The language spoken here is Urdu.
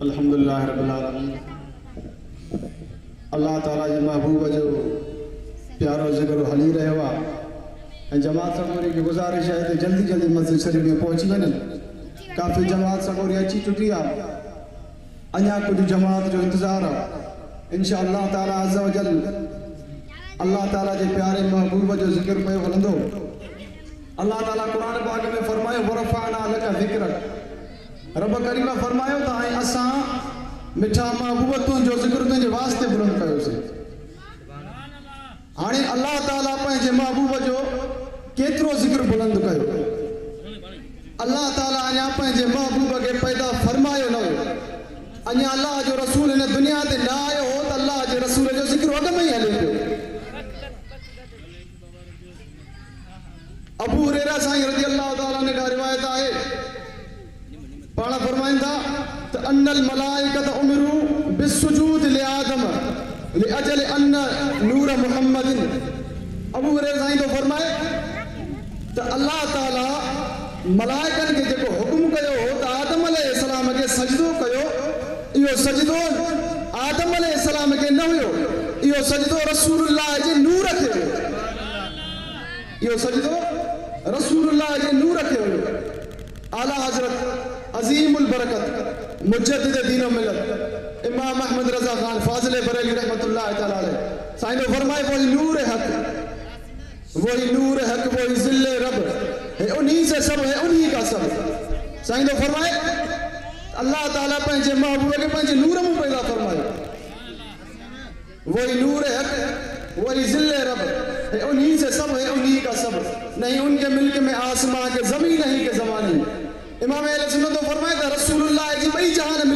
الحمدللہ رب العالمین۔ اللہ تعالیٰ جی محبوب جو پیارو ذکر ہلی رہو ہے جماعت سگوری کی گزارش ہے جلدی جلدی مسجد شریف میں پہنچی ون کافی جماعت سگوری اچھی چکی ہے۔ انیا کچھ جماعت جو انتظار ہے۔ انشاءاللہ تعالیٰ عز و جل اللہ تعالیٰ جی پیارے محبوب جو ذکر پہ ہلندو اللہ تعالیٰ قرآن پاک میں فرمائے، ورفعنا لکا ذکرک رب کریمہ فرمایا تھا ہائیں اساں مٹھا محبوبتوں جو ذکر تن واسطے بلند کیو سے۔ ہانے اللہ۔ تعالیٰ پہ محبوب جو کیترو ذکر بلند کیو اللہ تعالیٰ انیا پہ محبوب کے پیدا فرمایا نہ ہو۔ انیا اللہ جو رسول نے دنیا تے نہ آیا ہو تو اللہ جو رسول جو ذکر اگ میں ہی ہلے پیو ابو ہریرہ سائیں رضی أن الملائكة أمروا بالسجود لآدم لأجل أن نور محمد. أبو هريرة عنده فرماي الله تعالى ملائكة کے جيكو حكم كيو آدم علیہ السلام کے سجدو كيو يو سجدو آدم علیہ السلام کے نہ ہو يو سجدو رسول الله جي نور کے ہو يو سجدو رسول الله جي نور کے ہو اعلی حضرت عظيم البرکت۔ مجدد دین و ملت، امام احمد رضا خان، فاضل بریلی رحمت اللہ تعالی سائنو فرمائے، وہی نور حق، وہی نور حق، وہی ذل رب ہے، انہی سے سب ہے، انہی کا سب۔ سائنو فرمائے، اللہ تعالیٰ پہنچے محبوبہ کے پہنچے نور مو پیدا فرمائے۔ وہی نور حق، وہی ذل رب ہے، انہی سے سب ہے، انہی کا سب۔ نہیں ان کے ملک میں آسمان کے، زمین نہیں کے زمانی আমি জাহান